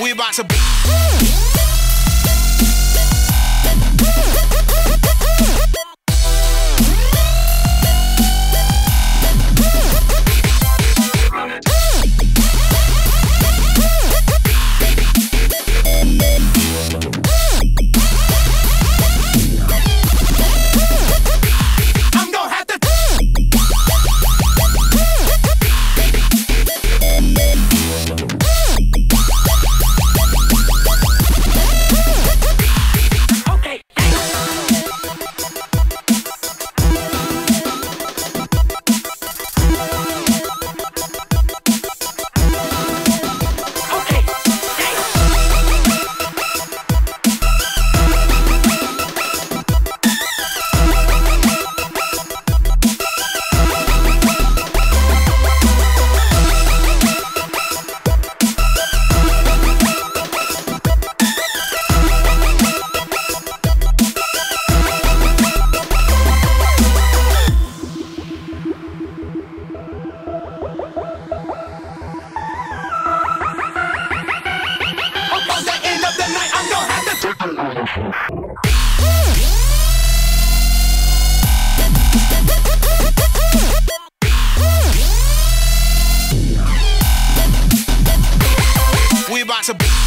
We about to. to be.